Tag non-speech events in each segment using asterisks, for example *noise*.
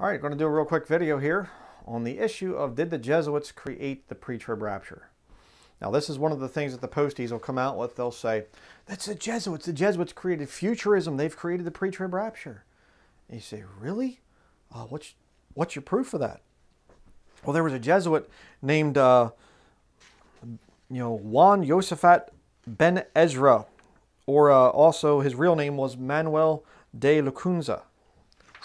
All right, going to do a real quick video here on the issue of did the Jesuits create the pre-trib rapture? Now, this is one of the things that the posties will come out with. They'll say, that's the Jesuits. The Jesuits created futurism. They've created the pre-trib rapture. And you say, really? Uh, what's, what's your proof of that? Well, there was a Jesuit named, uh, you know, Juan Josaphat Ben Ezra, or uh, also his real name was Manuel de Lacunza.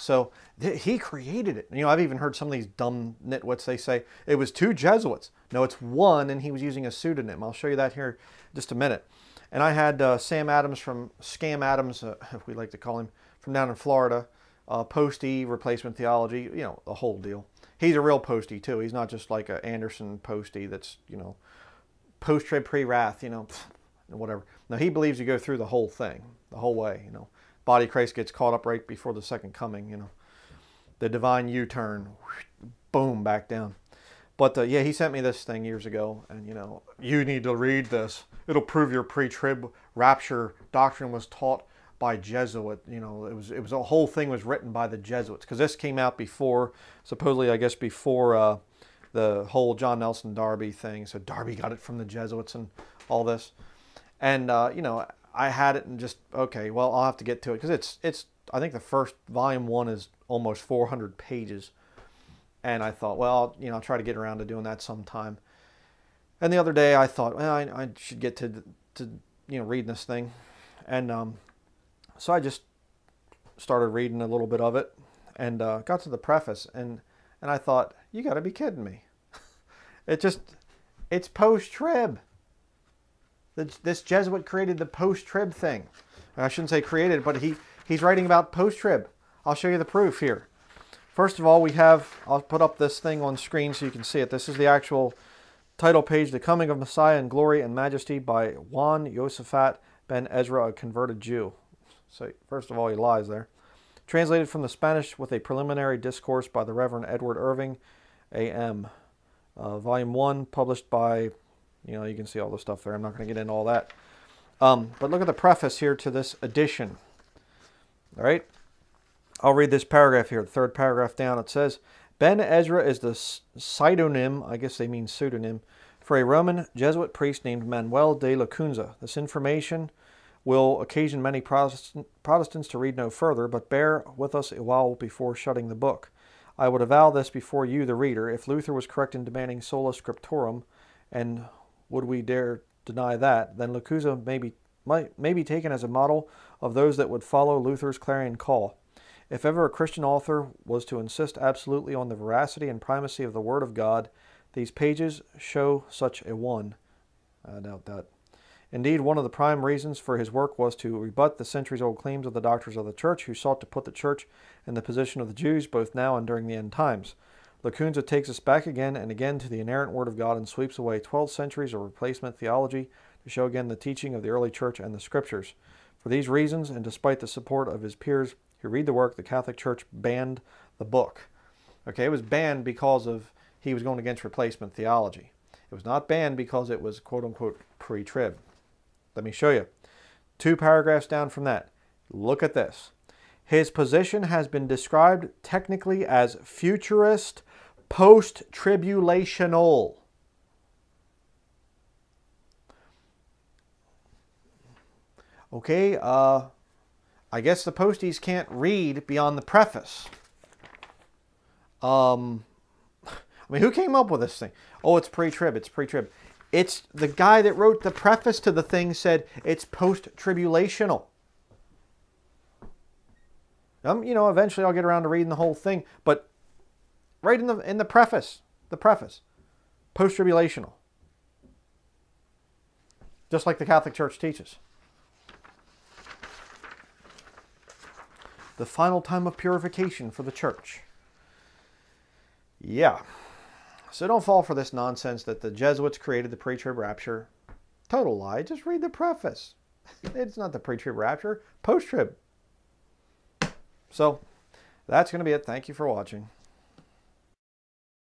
So he created it. You know, I've even heard some of these dumb nitwits, they say it was two Jesuits. No, it's one, and he was using a pseudonym. I'll show you that here just a minute. And I had uh, Sam Adams from Scam Adams, uh, if *laughs* we like to call him, from down in Florida, uh, postie, replacement theology, you know, the whole deal. He's a real postie, too. He's not just like a Anderson postie that's, you know, post-trib, pre-wrath, you know, whatever. Now he believes you go through the whole thing, the whole way, you know body Christ gets caught up right before the second coming, you know. The divine U-turn, boom, back down. But uh, yeah, he sent me this thing years ago, and you know, you need to read this. It'll prove your pre-trib rapture doctrine was taught by Jesuit. You know, it was it was a whole thing was written by the Jesuits because this came out before, supposedly, I guess before uh, the whole John Nelson Darby thing. So Darby got it from the Jesuits and all this, and uh, you know, I had it and just okay. Well, I'll have to get to it because it's it's. I think the first volume one is almost 400 pages, and I thought, well, you know, I'll try to get around to doing that sometime. And the other day, I thought, well, I, I should get to to you know reading this thing, and um, so I just started reading a little bit of it, and uh, got to the preface, and and I thought, you got to be kidding me! *laughs* it just it's post trib this Jesuit created the post-trib thing. I shouldn't say created, but he, he's writing about post-trib. I'll show you the proof here. First of all, we have, I'll put up this thing on screen so you can see it. This is the actual title page, The Coming of Messiah in Glory and Majesty by Juan Josaphat ben Ezra, a converted Jew. So first of all, he lies there. Translated from the Spanish with a preliminary discourse by the Reverend Edward Irving, A.M. Uh, volume 1, published by you know, you can see all the stuff there. I'm not going to get into all that. Um, but look at the preface here to this edition. All right. I'll read this paragraph here, the third paragraph down. It says, Ben Ezra is the pseudonym, I guess they mean pseudonym, for a Roman Jesuit priest named Manuel de Lacunza. This information will occasion many Protestant, Protestants to read no further, but bear with us a while before shutting the book. I would avow this before you, the reader. If Luther was correct in demanding sola scriptorum, and would we dare deny that, then Lacunza may be, might, may be taken as a model of those that would follow Luther's clarion call. If ever a Christian author was to insist absolutely on the veracity and primacy of the Word of God, these pages show such a one. I doubt that. Indeed, one of the prime reasons for his work was to rebut the centuries old claims of the doctors of the Church who sought to put the Church in the position of the Jews both now and during the end times. Lacunza takes us back again and again to the inerrant Word of God and sweeps away 12 centuries of replacement theology to show again the teaching of the early church and the scriptures. For these reasons, and despite the support of his peers who read the work, the Catholic Church banned the book. Okay, it was banned because of he was going against replacement theology. It was not banned because it was quote unquote pre trib. Let me show you. Two paragraphs down from that. Look at this. His position has been described technically as futurist post-tribulational. Okay, uh, I guess the posties can't read beyond the preface. Um, I mean, who came up with this thing? Oh, it's pre-trib, it's pre-trib. It's the guy that wrote the preface to the thing said it's post-tribulational. Um, you know, eventually I'll get around to reading the whole thing, but right in the in the preface, the preface, post tribulational, just like the Catholic Church teaches. The final time of purification for the church. Yeah. So don't fall for this nonsense that the Jesuits created the pre-trib rapture. Total lie. Just read the preface. *laughs* It's not the pre-trib rapture, post-trib. So that's going to be it. Thank you for watching.